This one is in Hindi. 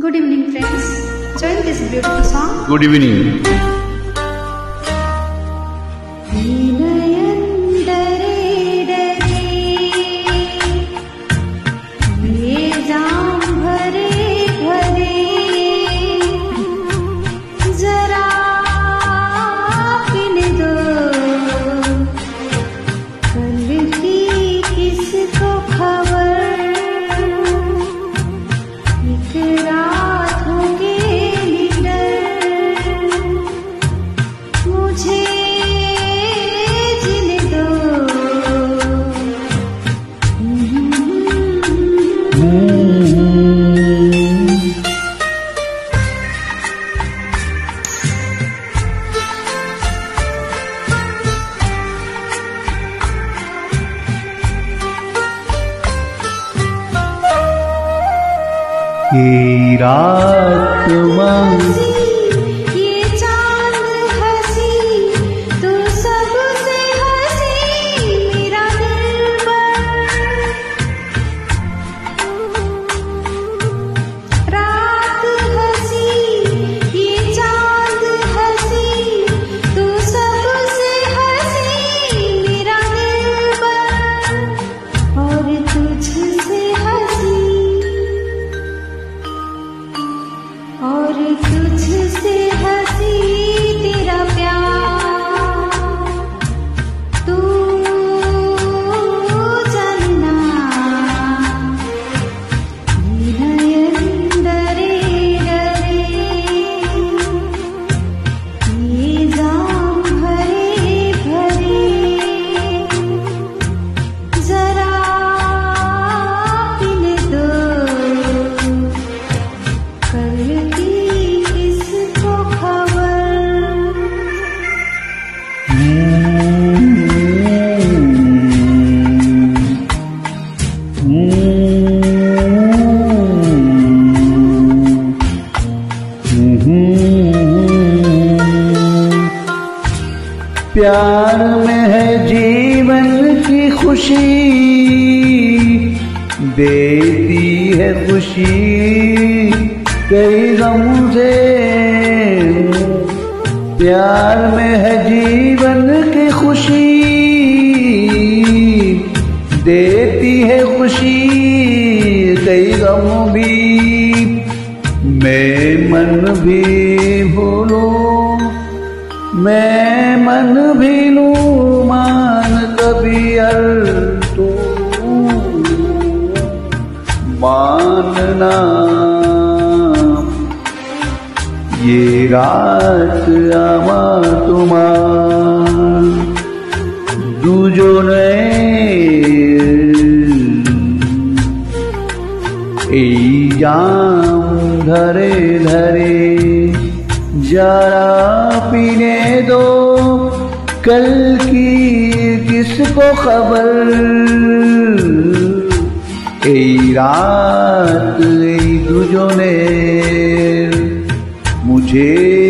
Good evening, friends. Join this beautiful song. Good evening. ये रात से हसी प्यार में है जीवन की खुशी, देती है खुशी, कई गम से प्यार में है जीवन की खुशी खुशी, कई गम भी। मैं मन भी भूलो, मैं मन भी लू, मान कभी अर तू मानना, ये रात आमा तुम्हार। दूजो ने जाम धरे धरे, जरा पीने दो। कल की किसको खबर? ए रात दुजो ने मुझे